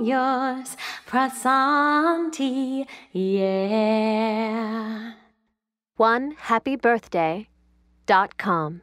yours, Prasanti, yeah. One happy birthday dot com.